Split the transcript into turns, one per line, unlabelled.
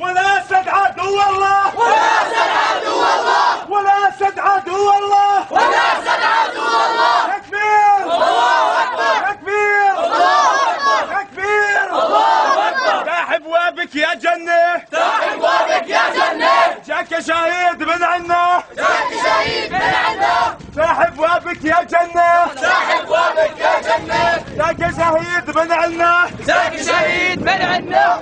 ولا اسد عدو الله ولا اسد عدو الله ولا اسد عدو الله ولا اسد عدو الله تكبير الله أكبر. تكبير الله أكبر. تكبير الله أكبر. تاح بوابك يا جنة. تاح بوابك يا جنة. جاك شهيد من عنا. جاك شهيد من عنا. تاح أبوابك يا جنة. تاح أبوابك يا جنة. جاك شهيد من عنا.
جاك شهيد من عنا.